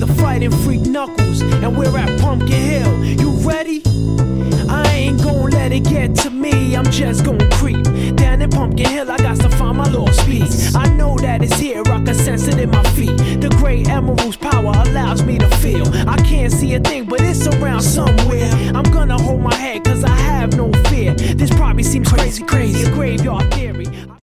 the fighting freak knuckles, and we're at Pumpkin Hill. You ready? I ain't gonna let it get to me, I'm just gonna creep. Down in Pumpkin Hill, I got to find my lost piece. I know that it's here, I can sense it in my feet. The great emerald's power allows me to feel. I can't see a thing, but it's around somewhere. I'm gonna hold my head, cause I have no fear. This probably seems crazy, crazy, a graveyard theory.